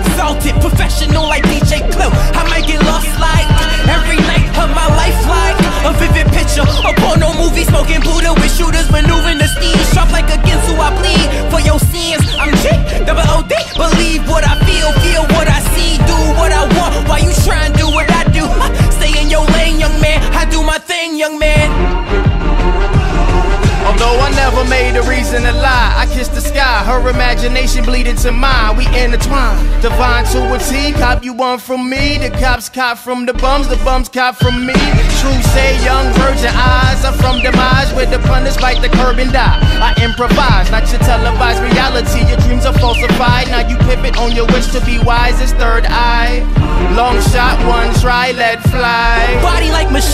exalted, professional like DJ Clue. I might get lost like every night of my life, like a vivid picture. A porno movie, smoking Buddha with shooters, maneuvering the steeds. Sharp like Ginsu I bleed for your sins. I'm G, double O D. Believe what I feel, feel what I see, do what I want. Why you try and do what I do? Stay in your lane, young man. I do my thing, young man. Never made a reason to lie, I kissed the sky, her imagination bleeding to mine. We intertwine, divine to a T. Cop you one from me, the cops cop from the bums, the bums cop from me. True say, young virgin eyes are from demise, where the punished bite the curb and die. I improvise, not your televised reality. Your dreams are falsified. Now you pivot on your wish to be wise as third eye. Long shot, one try, let fly. Body like Michelle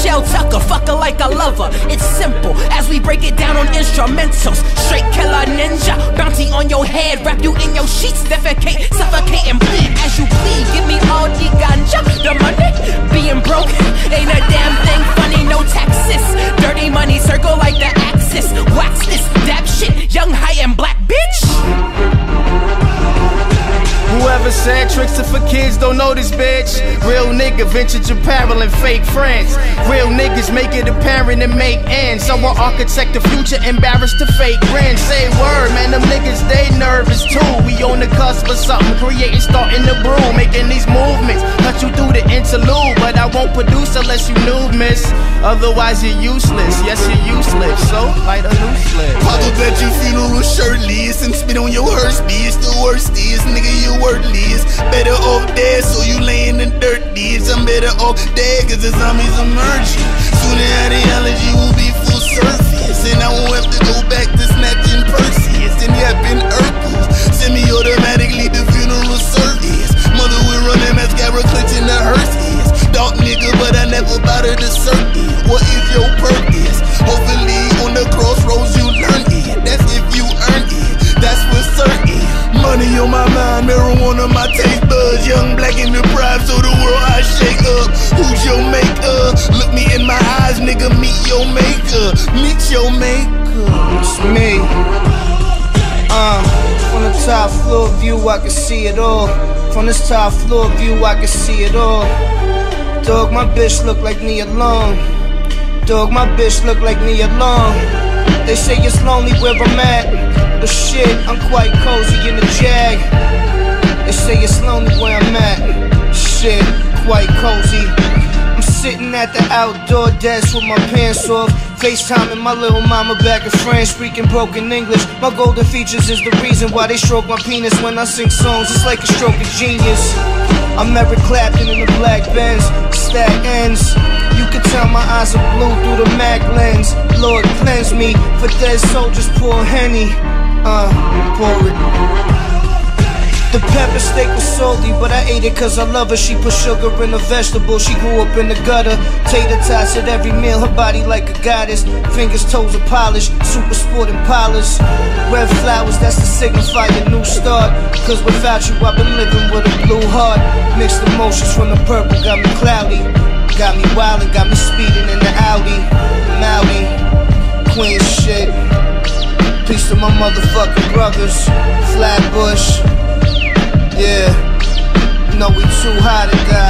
instrumentals. Straight killer ninja, bounty on your head, wrap you in your sheets, defecate, suffocate, Said Trix for kids don't know this bitch. Real nigga vintage apparel and fake friends. Real niggas make it apparent and make ends. Someone architect the future, embarrassed to fake grin. Say word, man, them niggas they nervous too. We on the cusp of something, creating, starting the brew, making these movements. Cut you through the interlude, but I won't produce unless you new, miss. Otherwise you're useless. Yes, you're useless. So light a new slip. Pop up at your funeral shirtless and spit on your hearse, bitch. The worst is, nigga, you worthless. Better off dead, so you lay in the dirt, bitch. I'm better off dead, cause the zombies emerging. Soon the ideology maker. Meet your maker. It's me. Uh, from the top floor view, I can see it all. From this top floor view, I can see it all. Dog, my bitch look like me alone. Dog, my bitch look like me alone. They say it's lonely where I'm at. But shit, I'm quite cozy in the jag. They say it's lonely where I'm at. Shit, quite cozy. Sitting at the outdoor desk with my pants off. FaceTiming my little mama back in France, speaking broken English. My golden features is the reason why they stroke my penis when I sing songs. It's like a stroke of genius. I'm Eric Clapton in the black Benz, stack ends. You can tell my eyes are blue through the Mac lens. Lord cleanse me for dead soldiers, pour Henny. Uh, pour it. The pepper steak was salty, but I ate it cause I love her. She put sugar in the vegetable, she grew up in the gutter. Tater tots at every meal, her body like a goddess. Fingers, toes are polished, super sporting polish. Red flowers, that's to signify a new start. Cause without you, I've been living with a blue heart. Mixed emotions from the purple, got me cloudy. Got me wild and got me speeding in the Audi. Maui, Queen shit. Peace to my motherfucking brothers. Flatbush. Yeah, no, we too high to die.